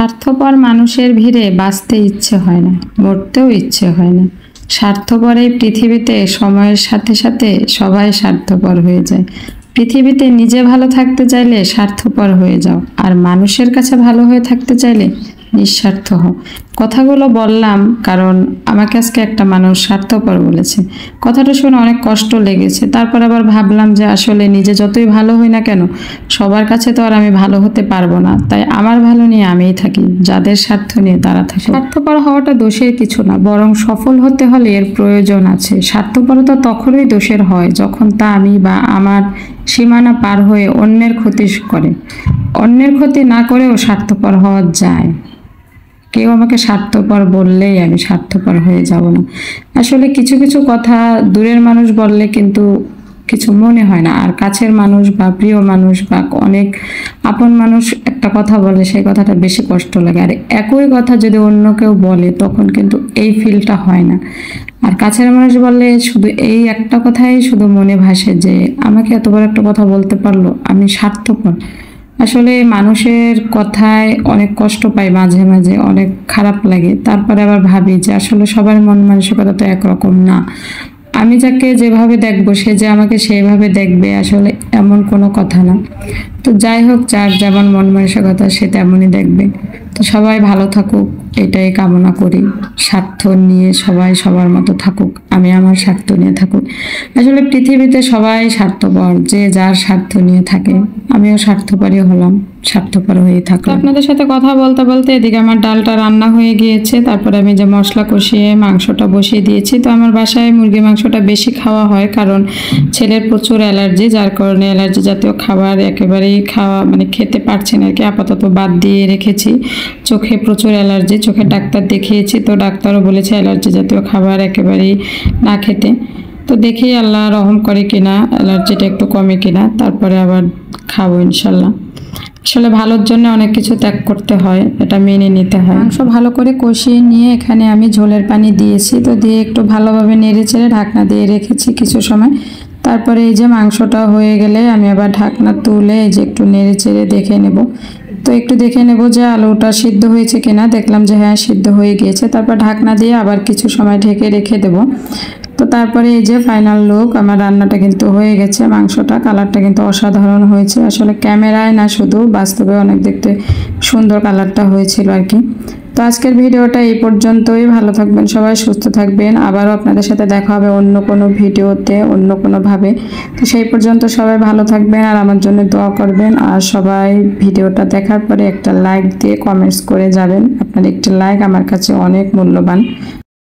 স্বার্থপর মানুষের ভিড়ে বাঁচতে ইচ্ছে হয় না মরতেও ইচ্ছে হয় না। স্বার্থপর এই পৃথিবীতে সময়ের সাথে সাথে সবাই স্বার্থপর হয়ে যায়। পৃথিবীতে নিজে ভালো থাকতে চাইলে স্বার্থপর হয়ে যাও, আর মানুষের কাছে ভালো হয়ে থাকতে চাইলে নিঃস্বার্থ হও। কথাগুলো বললাম কারণ আমাকে আজকে একটা মানুষ স্বার্থপর বলেছে। কথাটা শুনে অনেক কষ্ট লেগেছে। তারপর আবার ভাবলাম যে আসলে নিজে যতই ভালো হই না কেন, সবার কাছে তো আর আমি ভালো হতে পারব না। তাই আমার ভালো নিয়ে আমিই থাকি, যাদের স্বার্থ নিয়ে তারা থাকে। স্বার্থপর হওয়াটা দোষের কিছু না, বরং সফল হতে হলে এর প্রয়োজন আছে। স্বার্থপরতা তখনই দোষের হয় যখন তা আমি বা আমার সীমানা পার হয়ে অন্যের ক্ষতি করে। অন্যের ক্ষতি না করেও স্বার্থপর হওয়া যায়। কেউ আমাকে স্বার্থপর বললেই আমি স্বার্থপর হয়ে যাব না। আসলে কিছু কিছু কথা দূরের মানুষ বললে কিন্তু কিছু মনে হয় না। আর কাছের মানুষ বা প্রিয় মানুষ বা অনেক আপন মানুষ একটা কথা বলে সেই কথাটা বেশি কষ্ট লাগে। আর একই কথা যদি অন্য কেউ বলে, তখন কিন্তু এই ফিলটা হয় না। আর কাছের মানুষ বললে শুধু এই একটা কথাই শুধু মনে ভাসে যে, আমাকে এত বড় একটা কথা বলতে পারল, আমি স্বার্থপর। আসলে মানুষের কথায় অনেক কষ্ট পাই মাঝে মাঝে, অনেক খারাপ লাগে। তারপরে আবার ভাবি যে আসলে সবার মন মানসিকতা তো একরকম না। আমি যাকে যেভাবে দেখব, সে যে আমাকে সেইভাবে দেখবে আসলে এমন কোনো কথা না। তো যাই হোক, যার যেমন মন মানসিকতা, সে তেমনই দেখবে। তো সবাই ভালো থাকুক, এটাই কামনা করি। স্বার্থ নিয়ে সবাই সবার মতো থাকুক, আমি আমার স্বার্থ নিয়ে থাকুক। আসলে পৃথিবীতে সবাই স্বার্থপর, যে যার স্বার্থ নিয়ে থাকে। আমিও স্বার্থপরই হলাম, স্বার্থপর হয়ে থাকলাম। আপনাদের সাথে কথা বলতে বলতে এদিকে আমার ডালটা রান্না হয়ে গিয়েছে, তারপরে আমি যে মশলা কষিয়ে মাংসটা বসিয়ে দিয়েছি, তো আমার বাসায় মুরগি মাংসটা বেশি খাওয়া হয় কারণ ছেলের প্রচুর অ্যালার্জি, যার কারণে অ্যালার্জি জাতীয় খাবার একেবারেই খাওয়া মানে খেতে পারছে না কি, আপাতত বাদ দিয়ে রেখেছি। চোখে প্রচুর অ্যালার্জি চোখের ডাক্তার দেখিয়েছি, তো ডাক্তারও বলেছে অ্যালার্জি জাতীয় খাবার একেবারেই না খেতে। তো দেখি আল্লাহ রহম করে কিনা, অ্যালার্জিটা একটু কমে কিনা, তারপরে আবার খাব ইনশাল্লাহ। আসলে ভালোর জন্য অনেক কিছু ত্যাগ করতে হয়, এটা মেনে নিতে হয়। মাংস ভালো করে কষিয়ে নিয়ে এখানে আমি ঝোলের পানি দিয়েছি, তো দিয়ে একটু ভালোভাবে নেড়ে চেড়ে ঢাকনা দিয়ে রেখেছি কিছু সময়। তারপরে এই যে মাংসটা হয়ে গেলে আমি আবার ঢাকনা তুলে এই যে একটু নেড়ে চেড়ে দেখে নেব। তো একটু দেখে নেব যে আলুটা সিদ্ধ হয়েছে কিনা, দেখলাম যে হ্যাঁ সিদ্ধ হয়ে গিয়েছে, তারপর ঢাকনা দিয়ে আবার কিছু সময় ঢেকে রেখে দেব। তারপরে এই যে ফাইনাল লুক আমার রান্নাটা কিন্তু হয়ে গেছে, মাংসটা কালারটা কিন্তু অসাধারণ হয়েছে। আসলে ক্যামেরায় না, শুধু বাস্তবে অনেক দেখতে সুন্দর কালারটা হয়েছিল আর কি। তো আজকের ভিডিওটা এই পর্যন্তই, ভালো থাকবেন সবাই, সুস্থ থাকবেন। আবারও আপনাদের সাথে দেখা হবে অন্য কোনো ভিডিওতে, অন্য কোনোভাবে। তো সেই পর্যন্ত সবাই ভালো থাকবেন আর আমার জন্য দোয়া করবেন। আর সবাই ভিডিওটা দেখার পরে একটা লাইক দিয়ে কমেন্টস করে যাবেন। আপনার একটি লাইক আমার কাছে অনেক মূল্যবান।